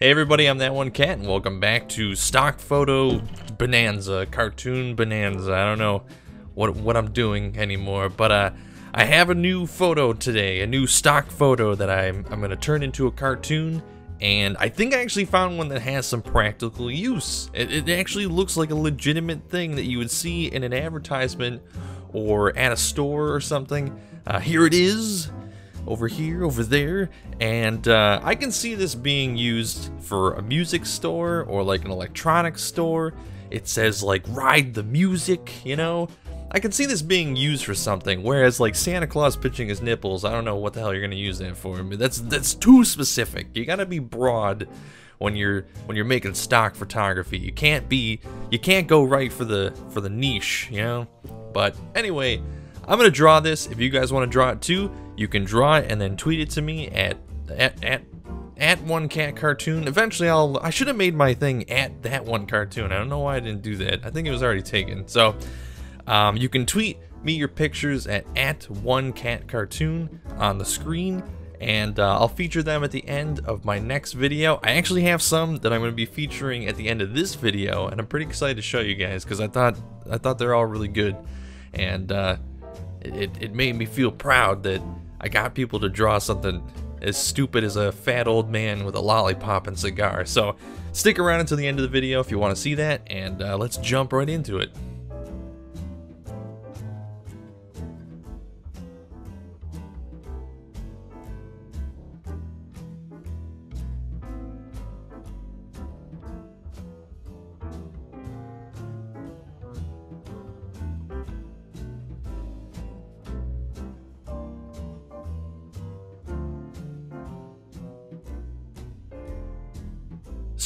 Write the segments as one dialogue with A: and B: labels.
A: Hey everybody, I'm that one cat, and welcome back to Stock Photo Bonanza, Cartoon Bonanza. I don't know what what I'm doing anymore, but uh, I have a new photo today, a new stock photo that I'm I'm gonna turn into a cartoon, and I think I actually found one that has some practical use. It, it actually looks like a legitimate thing that you would see in an advertisement or at a store or something. Uh, here it is over here, over there, and uh, I can see this being used for a music store or like an electronics store. It says like ride the music, you know? I can see this being used for something, whereas like Santa Claus pitching his nipples, I don't know what the hell you're gonna use that for. I mean, that's that's too specific. You gotta be broad when you're when you're making stock photography. You can't be you can't go right for the for the niche, you know? But anyway, I'm gonna draw this. If you guys want to draw it too, you can draw it and then tweet it to me at at at at one cat cartoon. Eventually, I'll I should have made my thing at that one cartoon. I don't know why I didn't do that. I think it was already taken. So um, you can tweet me your pictures at at one cat cartoon on the screen. And uh, I'll feature them at the end of my next video. I actually have some that I'm going to be featuring at the end of this video, and I'm pretty excited to show you guys because I thought I thought they're all really good, and uh, it, it made me feel proud that I got people to draw something as stupid as a fat old man with a lollipop and cigar. So stick around until the end of the video if you want to see that, and uh, let's jump right into it.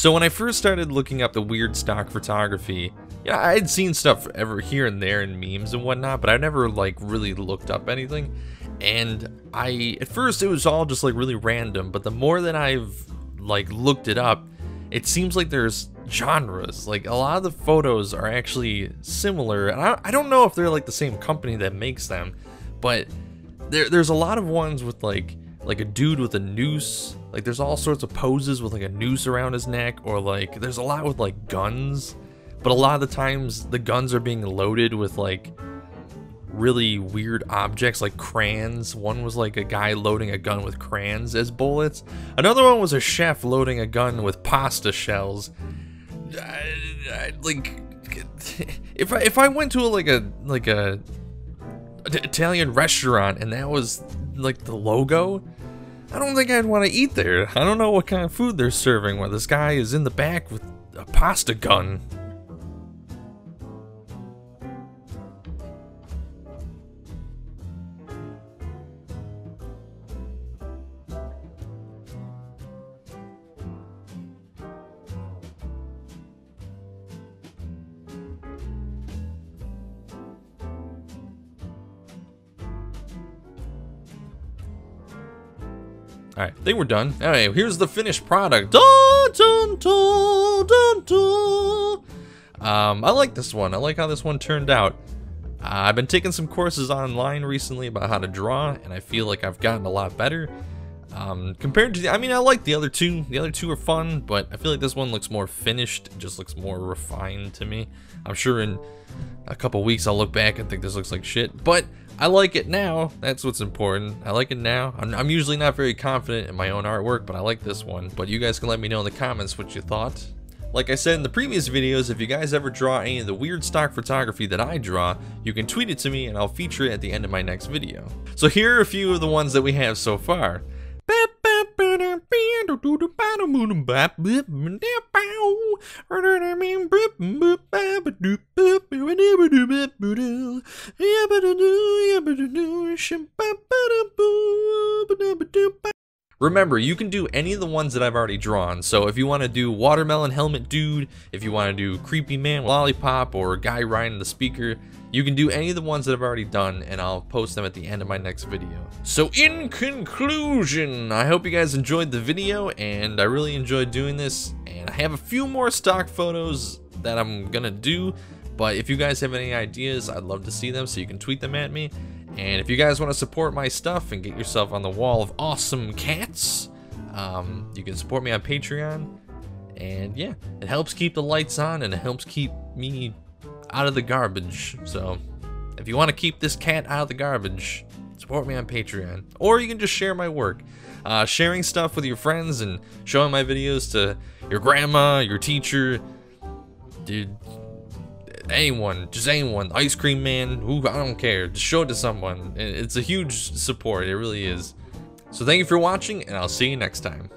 A: So when I first started looking up the weird stock photography, yeah, I had seen stuff ever here and there in memes and whatnot, but I never like really looked up anything. And I, at first it was all just like really random, but the more that I've like looked it up, it seems like there's genres. Like a lot of the photos are actually similar, and I, I don't know if they're like the same company that makes them, but there, there's a lot of ones with like like a dude with a noose. Like there's all sorts of poses with like a noose around his neck or like there's a lot with like guns. But a lot of the times the guns are being loaded with like really weird objects like crayons. One was like a guy loading a gun with crayons as bullets. Another one was a chef loading a gun with pasta shells. I, I, like if I if I went to a, like a like a Italian restaurant and that was like the logo, I don't think I'd want to eat there. I don't know what kind of food they're serving where this guy is in the back with a pasta gun. Alright, I think we're done. Alright, here's the finished product. Um, I like this one. I like how this one turned out. Uh, I've been taking some courses online recently about how to draw, and I feel like I've gotten a lot better. Um, compared to the, I mean, I like the other two. The other two are fun, but I feel like this one looks more finished. It just looks more refined to me. I'm sure in a couple weeks I'll look back and think this looks like shit, but I like it now. That's what's important. I like it now. I'm, I'm, usually not very confident in my own artwork, but I like this one. But you guys can let me know in the comments what you thought. Like I said in the previous videos, if you guys ever draw any of the weird stock photography that I draw, you can tweet it to me and I'll feature it at the end of my next video. So here are a few of the ones that we have so far. Remember, you can do any of the ones that I've already drawn, so if you want to do Watermelon Helmet Dude, if you want to do Creepy Man Lollipop, or Guy riding the speaker, you can do any of the ones that I've already done, and I'll post them at the end of my next video. So in conclusion, I hope you guys enjoyed the video, and I really enjoyed doing this, and I have a few more stock photos that I'm gonna do, but if you guys have any ideas, I'd love to see them, so you can tweet them at me. And if you guys want to support my stuff and get yourself on the wall of awesome cats, um, you can support me on Patreon. And yeah, it helps keep the lights on and it helps keep me out of the garbage. So if you want to keep this cat out of the garbage, support me on Patreon. Or you can just share my work. Uh, sharing stuff with your friends and showing my videos to your grandma, your teacher, dude, anyone, just anyone, ice cream man, who I don't care, just show it to someone. It's a huge support, it really is. So thank you for watching, and I'll see you next time.